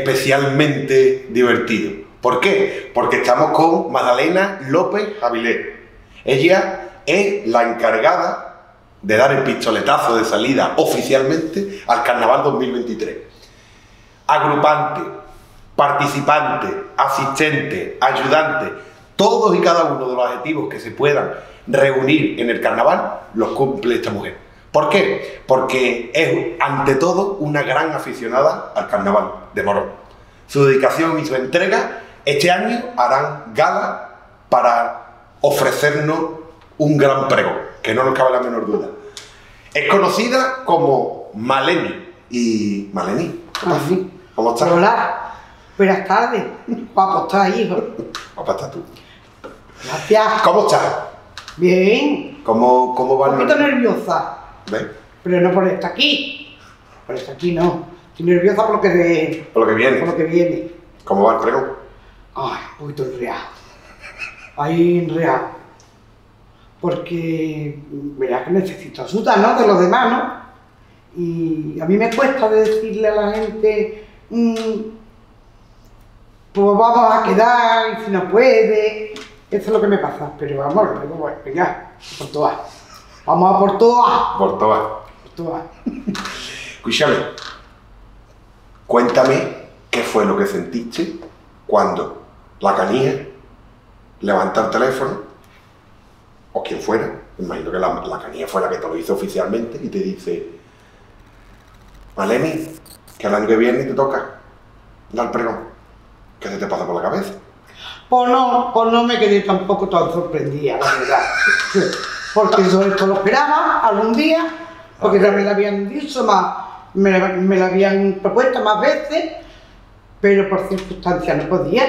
especialmente divertido. ¿Por qué? Porque estamos con Magdalena López Avilés. Ella es la encargada de dar el pistoletazo de salida oficialmente al Carnaval 2023. Agrupante, participante, asistente, ayudante, todos y cada uno de los adjetivos que se puedan reunir en el carnaval los cumple esta mujer. ¿Por qué? Porque es ante todo una gran aficionada al carnaval de Morón. Su dedicación y su entrega este año harán gala para ofrecernos un gran pregón, que no nos cabe la menor duda. Es conocida como Maleni. Y Maleni, ¿cómo estás? Hola, buenas tardes. Guapo estás, hijo. Guapa estás tú. Gracias. ¿Cómo estás? Bien. ¿Cómo, cómo va Un poquito nerviosa, Pero no por estar aquí. Por estar aquí no. Estoy nerviosa por lo que, de, Por lo que viene. por lo que viene. ¿Cómo va el pregón? Ay, un poquito enreado. Ahí enreado. Porque, verás que necesito ayuda, ¿no? De los demás, ¿no? Y a mí me cuesta decirle a la gente, mm, pues vamos a quedar y si no puede. Eso es lo que me pasa. Pero vamos, luego, bueno, venga, por todas. Vamos a por todas. Por todas. Por todas. Escúchame. Cuéntame qué fue lo que sentiste cuando la canija levanta el teléfono, o quien fuera, me imagino que la, la canija fue la que te lo hizo oficialmente, y te dice, Maleni, que el año que viene te toca dar pregón. ¿Qué se te pasa por la cabeza? Pues no, pues no me quedé tampoco tan sorprendida, la verdad. Porque yo esto lo esperaba algún día, porque ya me lo habían dicho, más, me, me lo habían propuesto más veces, pero por circunstancias no podía.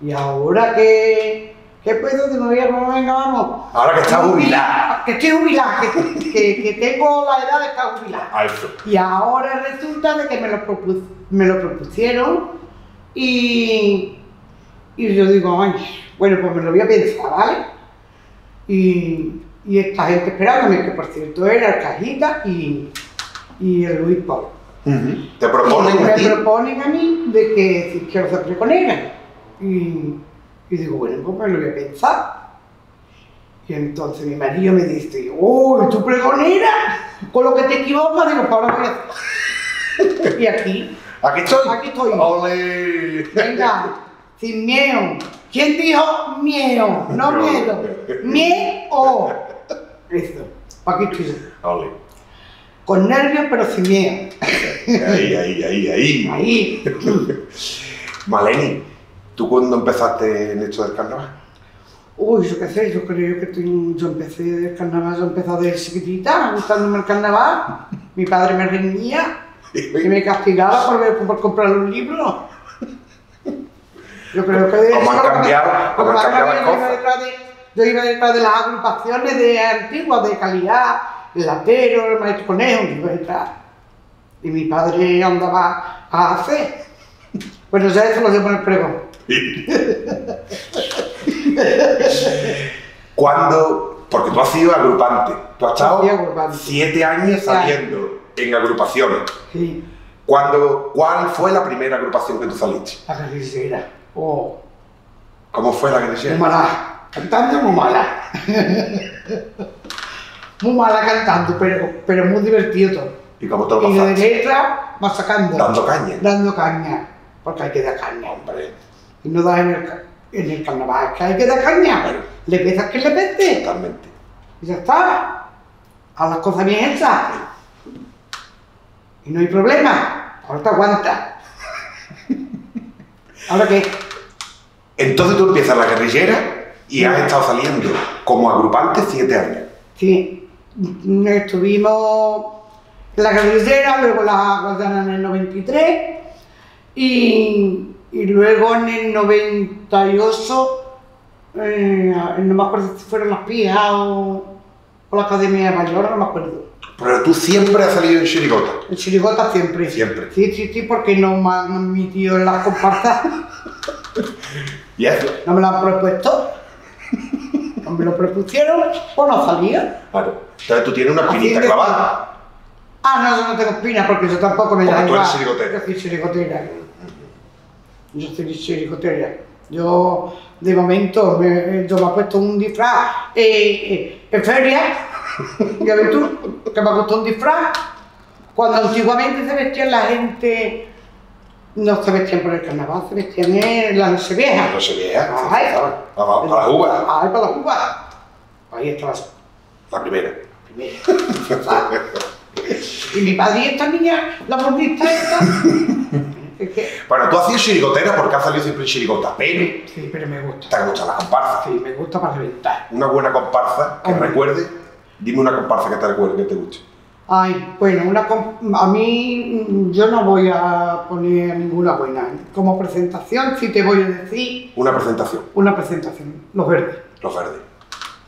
Y ahora que, que puedo, digo, "Oye, pues venga, vamos. Ahora que estás jubilada. Que estoy jubilada, que, que- que tengo la edad de estar jubilada. Eso. Y ahora resulta de que me lo, me lo propusieron y, y yo digo, ay, bueno, pues me lo voy a pensar, ¿vale? Y, y esta gente esperándome, que por cierto era el Cajita y, y el Luis Paul. Te proponen me a ti. proponen a mí de que si quiero ser pregonera. Y, y digo, bueno, pues me lo voy a pensar. Y entonces mi marido me dice, ¡Uy, tú pregonera! Con lo que te equivocas, digo, para ahora voy a hacer. Y aquí, Aquí estoy. Aquí estoy. Ole. venga, sin miedo. ¿Quién dijo miedo? No No. miedo. Miedo. Eso, yo. Ole. Con nervios, pero sin miedo. Ahí, ahí, ahí, ahí. Ahí. Maleni, ¿tú cuándo empezaste en esto del carnaval? Uy, yo qué sé, yo creo que yo empecé el carnaval, yo empecé de chiquitita, gustándome el carnaval. Mi padre me reñía y me castigaba por, por comprar un libro. Yo creo que de ¿Cómo han cambiado- cómo han como cambiado las yo iba cosas? detrás de- Yo iba detrás de las agrupaciones de antiguas, de calidad, el latero, el maestro conejo, yo iba detrás. Y mi padre andaba a hacer. Bueno, ya eso lo llevo en el pregón. Cuando, porque tú has sido agrupante, tú has estado agrupante. siete años saliendo en agrupaciones. Sí, Cuando, ¿Cuál fue la primera agrupación que tú saliste? la guerrillera. Oh. ¿Cómo fue la que Muy te mala, cantando muy mala. muy mala cantando, pero, pero muy divertido todo. ¿Y cómo te lo Y de pasaste? letra, masacando. Dando caña. Dando caña, porque hay que dar caña. Hombre, Y no das en el, en el carnaval, es que hay que dar caña. Le pesas que le peste. totalmente. Y ya está. A las cosas bien hechas. Y no hay problema. Ahora te aguanta. ¿Ahora qué? Entonces tú empiezas la guerrillera y has estado saliendo como agrupante siete años. Sí, estuvimos en la guerrillera, luego la guardiana en el 93 y, y luego en el 98, eh, no me acuerdo si fueron las pías o, o la Academia de Mayor, no me acuerdo. Pero tú siempre has salido en chirigota. En Chirigota siempre. Siempre. Sí, sí, sí, porque no me han admitido en las comparsas, ¿Y eso? no me lo han propuesto. No me lo propusieron, pues no salía. Claro. Entonces tú tienes una espinita clavada. Ah, no, yo no tengo espina porque yo tampoco me Porque da tú eres igual. Yo soy chirigotera. Yo soy chirigotera. Yo, de momento, me, yo me he puesto un disfraz eh, eh, en feria. Ya ves tú, que me puesto un disfraz. Cuando antiguamente se vestían la gente, no se vestían por el carnaval, se vestían en la noche vieja. No se vea. Ay. Para, para las uvas. Ay, para las uvas. Ahí está la La primera. primera. y mi padre y esta niña, la bonita esta. Bueno, tú hacías chirigotera porque has salido siempre en chirigota, pero sí, pero me gusta. te gusta la comparsa. Sí, me gusta para reventar. Una buena comparsa que Hombre. recuerde. Dime una comparsa que te recuerde, que te guste. Ay, bueno, una a mí mm, yo no voy a poner ninguna buena. Como presentación, sí te voy a decir Una presentación. una presentación, Los Verdes. Los verdes.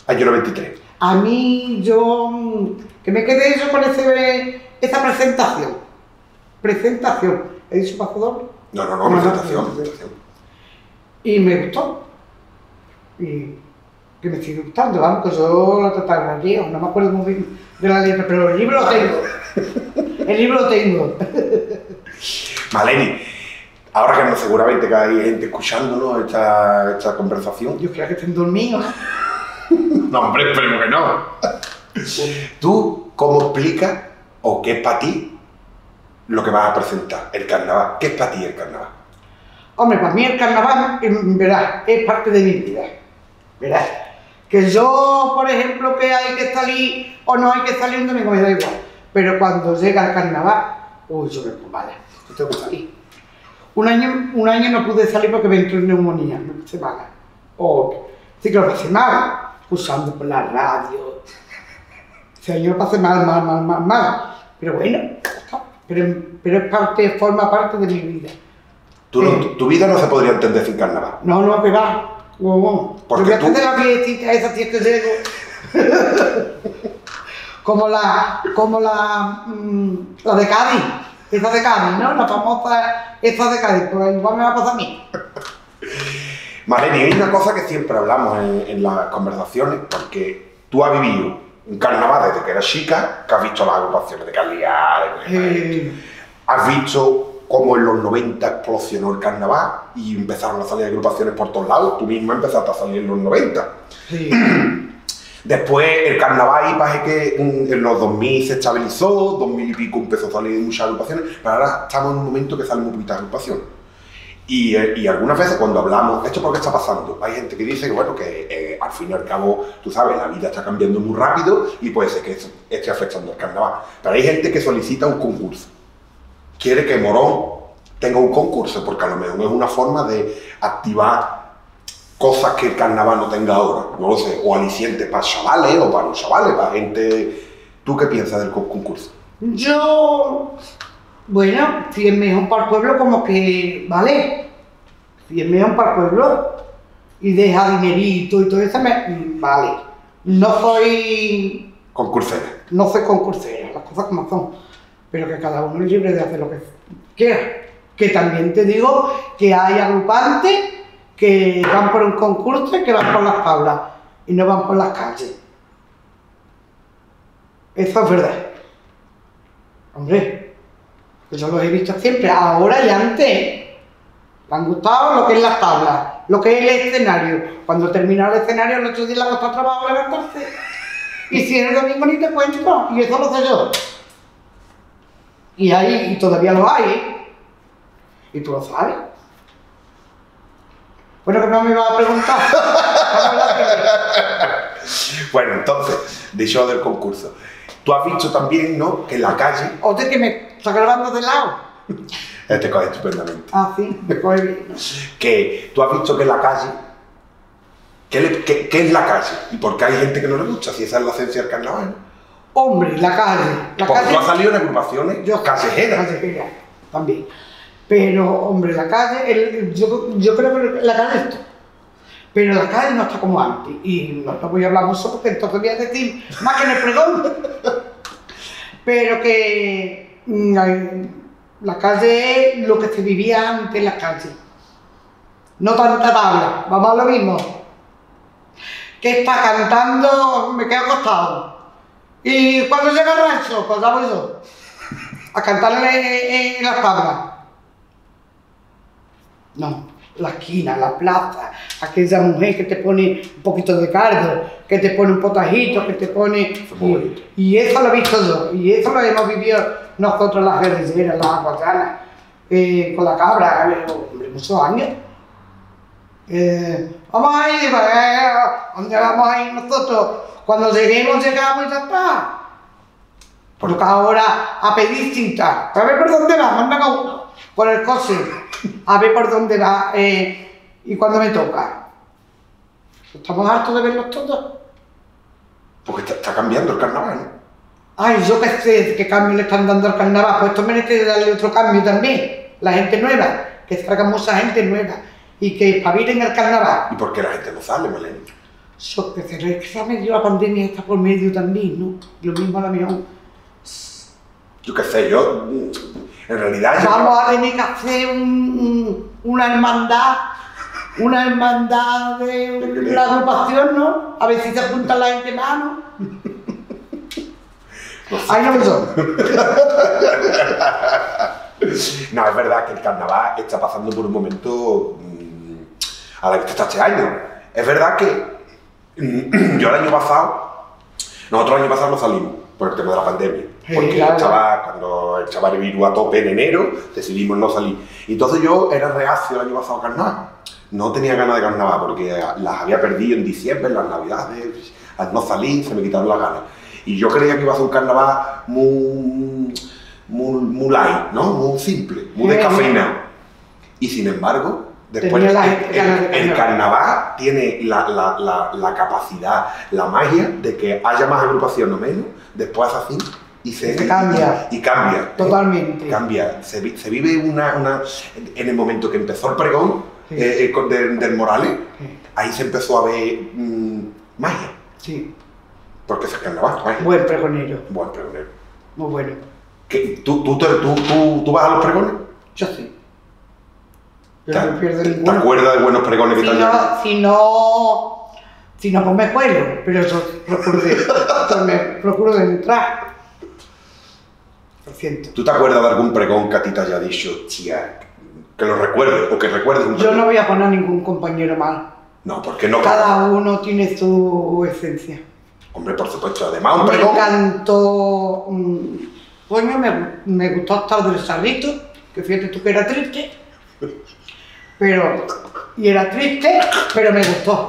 Año 93. A mí, yo, mm, que me quedé yo con ese, esa presentación. Presentación. ¿He dicho pasador? No, no, no, presentación. presentación. Y me gustó. Y que me sigue gustando, vamos, que yo la trataba no me acuerdo muy bien de la letra, pero el libro lo tengo. El libro lo tengo. Maleni, ahora que no, seguramente que hay gente escuchándonos esta, esta conversación. Yo creía que estén dormidos. No, hombre, esperemos que no. ¿Tú cómo explicas o qué es para ti lo que vas a presentar, el carnaval? ¿Qué es para ti el carnaval? Hombre, para mí el carnaval, verás, es parte de mi vida. Verás, que yo, por ejemplo, que hay que salir o no hay que salir un domingo, me da igual. Pero cuando llega el carnaval, uy, yo me pongo mala. Yo tengo que salir. Un año, un año no pude salir porque me entró neumonía, me puse mala. O sí que lo pasé mal, escuchando por la radio. O sea, yo lo pasé mal, mal, mal, mal, mal. Pero bueno, pero, pero es parte, forma parte de mi vida. Tu, tu vida no se podría entender sin carnaval. No, no, que va. Huevón. Porque voy a tú- hacer la fiestita esa tía que llego. como la, como la, mm, la de Cádiz. Esa de Cádiz, ¿no? La famosa, esa de Cádiz. Pues igual me va a pasar a mí. Maleni, hay una cosa que siempre hablamos en, en las conversaciones, porque tú has vivido un carnaval desde que eras chica, que has visto las agrupaciones de Calidad, Eh, has visto cómo en los 90 explosionó el carnaval y empezaron a salir agrupaciones por todos lados, tú misma empezaste a salir en los 90. sí. Después el carnaval y parece que en los 2000 se estabilizó, 2000 y pico empezó a salir muchas agrupaciones, pero ahora estamos en un momento que salen muy poquitas agrupaciones. Y, eh, y algunas veces cuando hablamos, ¿esto por qué está pasando? Hay gente que dice que, bueno, que eh, al fin y al cabo, tú sabes, la vida está cambiando muy rápido y puede ser que eso esté afectando el carnaval. Pero hay gente que solicita un concurso. Quiere que Morón tenga un concurso, porque a lo mejor es una forma de activar cosas que el carnaval no tenga ahora. No lo sé, o alicientes para chavales o para los chavales, para gente... ¿Tú qué piensas del con- concurso? Yo, bueno, si es mejor para el pueblo, como que, vale. Si es mejor para el pueblo y deja dinerito y todo eso, me, mm, vale. No soy Concursera. no soy concursera, las cosas como son, pero que cada uno es libre de hacer lo que quiera. Que también te digo que hay agrupantes que van por un concurso y que van por las tablas y no van por las calles. Eso es verdad. Hombre, yo los he visto siempre, ahora y antes. Me han gustado lo que es las tablas, lo que es el escenario. Cuando termina el escenario, el otro día le costado trabajo levantarse. Y si es el domingo ni te cuento, y eso lo sé yo. Y ahí, y todavía lo hay, ¿eh? Y tú lo sabes. Bueno, que no me iba a preguntar. Bueno, entonces, dicho del concurso. Tú has visto también, ¿no? Que en la calle, Otra que me está grabando de lado. este coge estupendamente, Ah, sí, me coge bien. que tú has visto que en la calle, ¿qué, le- qué- qué es la calle? ¿Y por qué hay gente que no le gusta? Si esa es la esencia del carnaval. Hombre, la calle. La Porque calle tú has salido en agrupaciones Yo- callejeras. Callejera, también. Pero, hombre, la calle, el- yo, yo creo que la calle está. Pero la calle no está como antes. Y no te voy a hablar mucho porque entonces voy a decir más que en el pregón. Pero que mm, la calle es lo que se vivía antes en la calle. No tanta tabla, vamos a lo mismo. Que está cantando, me quedo acostado. Y cuando llega el rancho, pues ya voy yo. a cantarle en las tablas. No, la esquina, la plaza, aquella mujer que te pone un poquito de cardo, que te pone un potajito, que te pone... Y, y eso lo he visto yo, y eso lo hemos vivido nosotros las guerrilleras, las aguacanas, eh, con la cabra, eh, hombre, muchos años. Eh, vamos a ir, eh, ¿dónde vamos a ir nosotros? Cuando lleguemos, llegamos y ya está. Porque ahora a pedir cita. A ver por dónde va, mándame uno. Por el coche. A ver por dónde va eh, y cuándo me toca. Estamos hartos de verlos todos. Porque está, está cambiando el carnaval, ¿no? Ay, yo qué sé qué cambio le están dando al carnaval. Pues esto merece darle otro cambio también. La gente nueva. Que salga mucha gente nueva. Y que espabilen el carnaval. ¿Y por qué la gente no sale, Maleni? Sé, es que se ha metido la pandemia está por medio también, ¿no? Lo mismo a la mejor. Yo qué sé, yo. En realidad. yo- Vamos a tener que hacer un- un- una hermandad, una hermandad de la agrupación, ¿no? A ver si se apunta la gente más, ¿no? Ay, no me son. No, es verdad que el carnaval está pasando por un momento mm, a la que está este año. Es verdad que yo el año pasado, nosotros el año pasado no salimos por el tema de la pandemia. Sí, Porque claro. el chaval, cuando el chaval virus a tope en enero, decidimos no salir. Y entonces yo era reacio el año pasado a carnaval. No tenía ganas de carnaval porque las había perdido en diciembre, en las navidades, al no salir se me quitaron las ganas. Y yo creía que iba a ser un carnaval muy, muy, muy light, ¿no? Muy simple, muy Sí. descafeinado. Y sin embargo, después Tenía la el, gente ganas de el- el carnaval. tiene la, la- la- la capacidad, la magia de que haya más agrupación o menos, después hace así y se Se cambia. Y, cambia. Totalmente. Cambia. Se, vi- se vive una, una. En el momento que empezó el pregón Sí. eh, eh, del Morales, Sí, ahí se empezó a ver mm, magia. Sí, Porque es el carnaval, magia. buen pregonero, Buen pregonero. muy bueno. ¿Qué- ¿Tú, tú, tú, tú, tú vas a los pregones? Yo sí. Yo ¿Te, no me pierdo ninguno. te acuerdas de buenos pregones que Si te han llevado? no, si no, si no, pues me cuelo, pero eso procuro de, yo me procuro de entrar. Lo siento. ¿Tú te acuerdas de algún pregón que a ti te haya dicho, tía, que lo recuerdes o que recuerdes un Yo no voy a poner ningún compañero mal. No, porque no. Cada uno tiene su esencia. Hombre, por supuesto. Además, un Me pregón. encantó. mm, Coño, me, me gustó estar del sarrito, que fíjate tú que era triste. Pero. Y era triste, pero me gustó.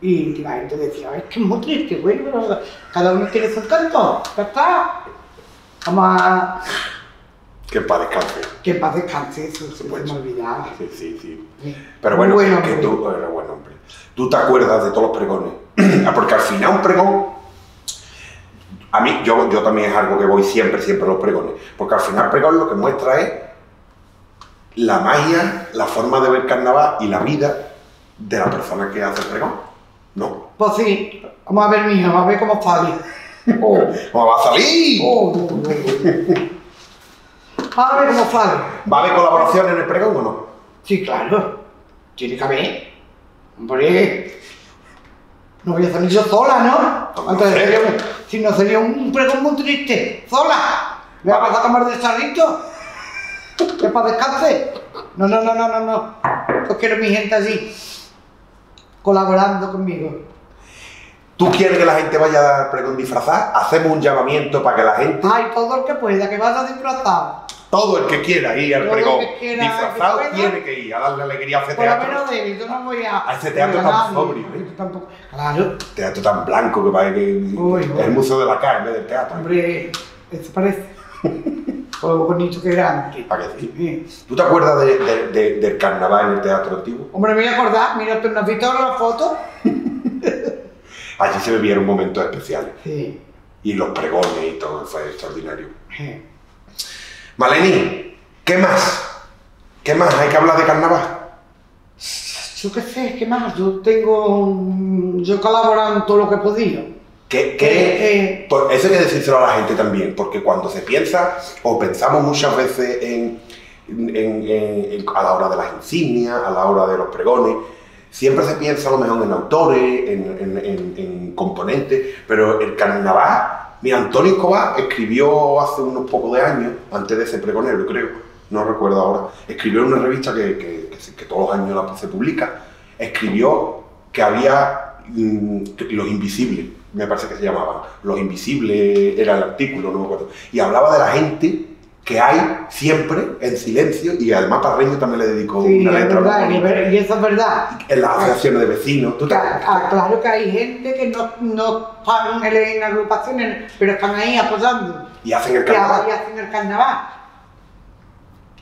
Y la gente decía, es que es muy triste, güey, pero cada uno tiene su encanto. Ya está. Vamos a. Que para descanse. Que en paz descanse, eso se me supuesto. olvidaba. Sí, sí, sí. Sí. Pero bueno, bueno, que tú, eres buen hombre. Tú te acuerdas de todos los pregones. Ah, Porque al final un pregón, a mí, yo, yo también es algo que voy siempre, siempre a los pregones. Porque al final el pregón lo que muestra es la magia, la forma de ver carnaval y la vida de la persona que hace el pregón. ¿No? Pues sí, vamos a ver, mijo, vamos a ver cómo sale. Oh. ¿Cómo va a salir? Oh, no, no, no. Vamos a ver cómo sale. ¿Va a haber colaboración en el pregón o no? Sí, claro. Tiene que haber. Hombre. No voy a salir yo sola, ¿no? Sería un- si no sería un pregón muy triste. ¡Sola! ¿Me vas a pasar a tomar de sarrito? ¿Que para descanse? No, no, no, no, no, no. Yo quiero mi gente allí. Colaborando conmigo. ¿Tú quieres que la gente vaya al pregón disfrazada? Hacemos un llamamiento para que la gente, Ay, todo el que pueda, que vaya disfrazado. todo el que quiera ir al Todo el pregón que quiera, disfrazado, que tiene que ir a darle alegría a ese Por lo teatro. menos de yo no voy a. A ese teatro tan nadie, sobrio, ¿eh? yo tampoco. Claro, Teatro tan blanco que parece que Uy, es uy. el Museo de la Cara en vez del teatro. hombre, eso parece. Lo bonito que era antes. ¿Para qué sí? ¿Tú te acuerdas de- de- de- del carnaval en el teatro antiguo? Hombre, me voy a acordar, mira, tú no has visto la foto. Allí se vivieron momentos especiales. Sí. Y los pregones y todo, fue extraordinario. sí. Malení, ¿qué más? ¿Qué más? Hay que hablar de carnaval. Yo qué sé, ¿qué más? Yo tengo. Yo he colaborado en todo lo que he podido. ¿Qué, qué- Eh, eh. por- eso hay que decírselo a la gente también, porque cuando se piensa, o pensamos muchas veces en, en- en- en- a la hora de las insignias, a la hora de los pregones, siempre se piensa a lo mejor en autores, en, en- en- en componentes, pero el carnaval Mira, Antonio Escobar escribió hace unos pocos de años, antes de ese pregonero, creo, no recuerdo ahora, escribió en una revista que, que- que se- que todos los años la- se publica, escribió que había mm, los invisibles, me parece que se llamaban, los invisibles era el artículo, no me acuerdo, y hablaba de la gente que hay siempre en silencio y además Parreño también le dedicó Sí, una letra verdad, y, ver- y eso es verdad. en las asociaciones de vecinos. ¿Tú te Ca- ah, claro que hay gente que no, no están en, agrupaciones, pero están ahí apoyando. Y hacen el carnaval. ahora hacen el carnaval.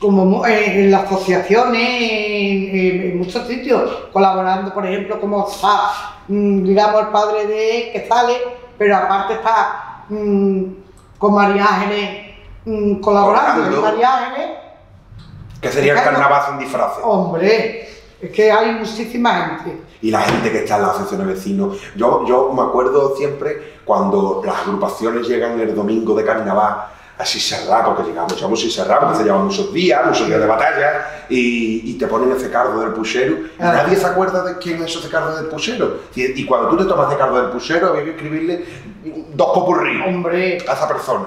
Como mu- en, las asociaciones, en, en- en muchos sitios, colaborando, por ejemplo, como está, mm, digamos, el padre de que sale, pero aparte está mm, con María Ángeles mm, colaborando. María Ángeles, Que sería el carnaval sin disfraces. hombre, es que hay muchísima gente. Y la gente que está en la asociación de vecinos. Yo, yo me acuerdo siempre cuando las agrupaciones llegan el domingo de carnaval así cerrado, porque llegamos, sin cerrar, porque se llevan muchos días, muchos días de batalla, y, y te ponen ese cardo del puchero, y Ah. nadie se acuerda de quién es ese cardo del puchero. Y, y cuando tú te tomas de cardo del puchero, había que escribirle dos popurrí Hombre, a esa persona.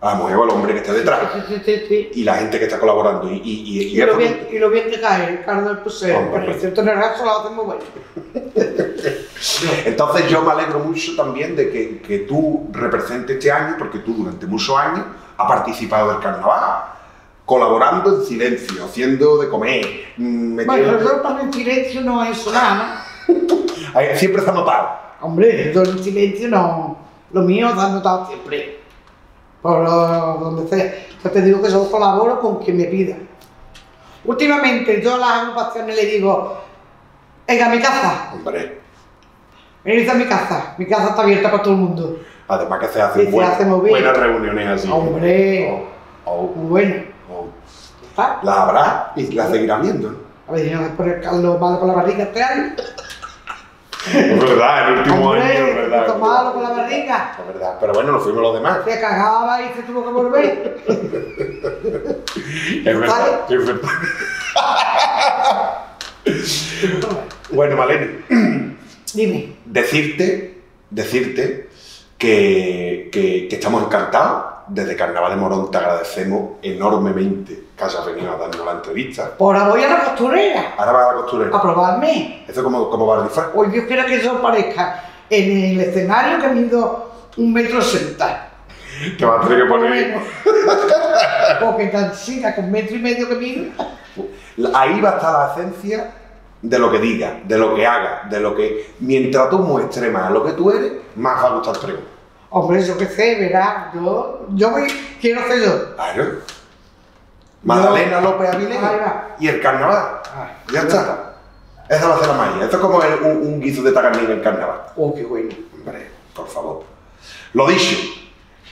A la mujer o al hombre que esté detrás. sí, sí, sí, sí. Y la gente que está colaborando. Y, y, lo, bien, y lo bien que cae el cardo del pusero, Hombre. por cierto en el resto lo hacen muy bueno. Entonces yo me alegro mucho también de que, que tú representes este año, porque tú durante muchos años has participado del carnaval, colaborando en silencio, haciendo de comer, mm, Bueno, metiendo- yo para en silencio no es nada, Ahí Siempre se ha notado. ¿no? Hombre, yo en silencio no. Lo mío se ha notado siempre. Por lo- donde sea. Yo te digo que yo colaboro con quien me pida. Últimamente yo a las agrupaciones le digo, venga a mi casa, Hombre, venid a mi casa, mi casa está abierta para todo el mundo. además que se hacen Sí, se buenas, hace buenas reuniones así. Hombre. Oh, oh, Muy bueno. oh. ¿Está? Las habrá y las seguirán viendo. A ver, si no me pone el Carlos malo con la barriga este año. Es verdad, el último Hombre, año, es verdad. está malo con la barriga. Es verdad, pero bueno, nos fuimos los demás. Se cagaba y se tuvo que volver. Es verdad, es verdad. Bueno, Malene, Dime. decirte, decirte que, que- que estamos encantados. Desde Carnaval de Morón te agradecemos enormemente que hayas venido a darnos la entrevista. Ahora voy a la costurera Ahora va a la costurera. a probarme. ¿Eso cómo, cómo va el disfraz? Hoy Dios quiera que yo parezca en el escenario que mido un metro sesenta. Te vas a tener que Por poner... Porque tan chica con metro y medio que mido. Ahí va a estar la esencia de lo que digas, de lo que hagas, de lo que... Mientras tú muestres más lo que tú eres, más va a gustar el pregón. Hombre, yo qué sé, verás. Yo, yo voy, quiero ser yo. Claro. Magdalena López Avilés Ahí va. y el carnaval. Ya está. Esa va a ser la magia. Esto es como el- un, un guiso de tagarnín en el carnaval. Oh, qué bueno. Hombre, por favor. Lo dicho,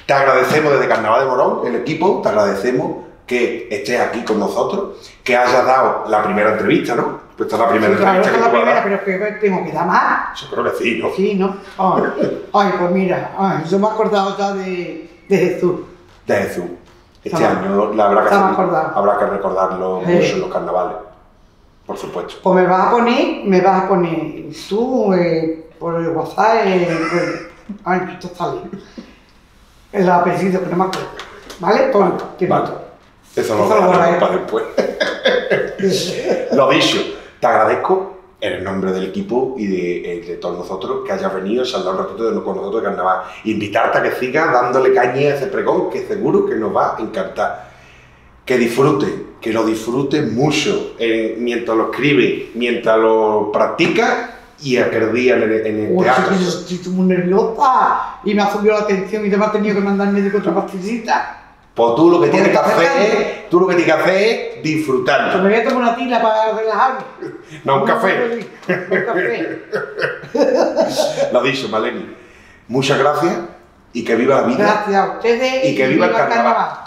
te agradecemos desde Carnaval de Morón, el equipo, te agradecemos que estés aquí con nosotros, que hayas dado la primera entrevista, ¿no? Pues esta es la primera Sí, claro, esa es la a primera, pero que tengo que dar más. Yo creo que sí, ¿no? Sí, ¿no? Ay, ay, pues mira, ay, yo me he acordado ya de, de Jesús. De Jesús. Este año la habrá que, hacer- habrá que recordarlo Sí. mucho en los carnavales. Por supuesto. Pues me vas a poner, me vas a poner tú eh, por el WhatsApp, eh, ay, esto sale. El apellido, que no me acuerdo. ¿Vale? Ponlo, que Vale. Eso lo Eso lo dejaremos borraré. para después. Lo dicho, te agradezco en el nombre del equipo y de, eh, de todos nosotros que hayas venido saldar un ratito de, con nosotros de carnaval. Invitarte a que sigas dándole caña a ese pregón que seguro que nos va a encantar. Que disfrute, que lo disfrute mucho eh, mientras lo escribe, mientras lo practica y aquel día en el, en el Uy, teatro. yo estoy muy nerviosa y me ha subido la tensión y te me ha tenido que mandar al médico otra pastillita. Pues tú lo que tienes que hacer es, tú lo que tienes que hacer es Yo disfrutarlo. me voy a tomar una tila para relajarme. No un café. Un café. Lo dicho, Maleni. Muchas gracias y que viva la vida Gracias a ustedes Y que viva el carnaval. carnaval.